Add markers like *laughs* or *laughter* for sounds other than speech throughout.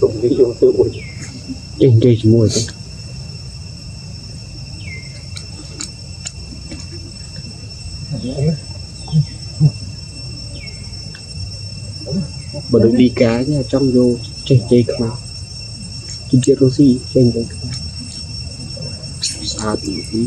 tụng cái vô tư ui trên đây mua chứ bởi được đi cá nha, trong vô chơi chơi không chỉ chơi rosi chơi chơi không sao thì tí.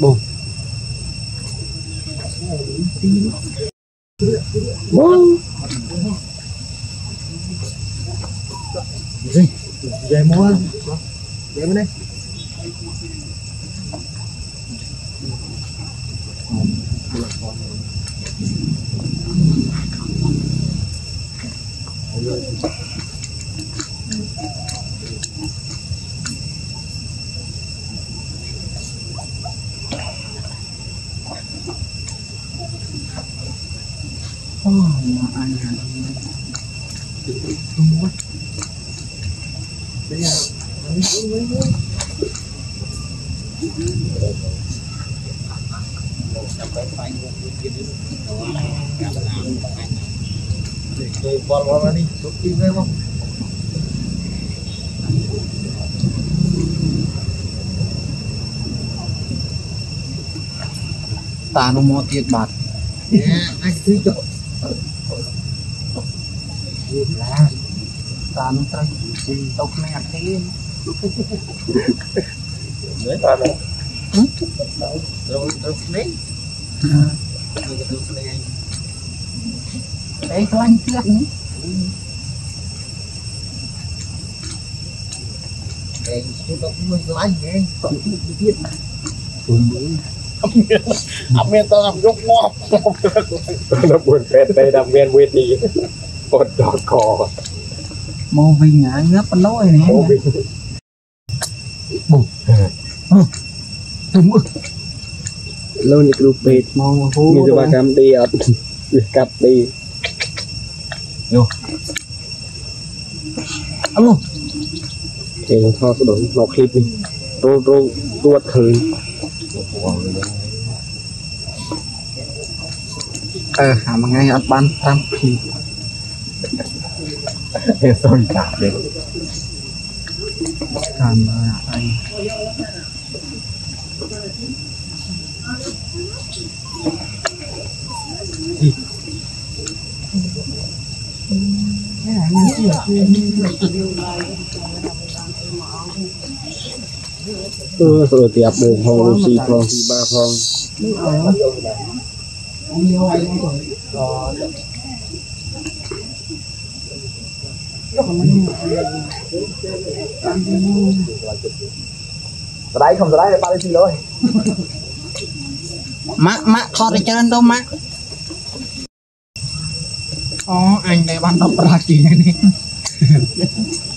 bông gì? Về mua về bên đây Rồi bò bò đi, chụp kim đây không? ta nó mua tiền bạc Nè, anh cứ chụp. là ta nó tay tộc này thế Đấy ta đó. Rồi, rồi snake. Rồi, rồi anh trước nữa Cái chút cũng mới lạnh nhé. Ẩm miên tao làm gốc ngọt. nó buồn phết đây đam quên đi một đỏ cò mô vinh nhá ngấp nỗi này Ô, mình đúng rồi lâu như cái bê mong hú mình เออหามาไงอัดบ้านตามพีเอโซนจ่บเด็กทำอะไร rồi tiệp bộ phong lucy phong si ba phong Đấy không đấy, ba đi xin lỗi. má kho để chơi đâu má Ồ, anh đây ban đọc ra kì này *laughs*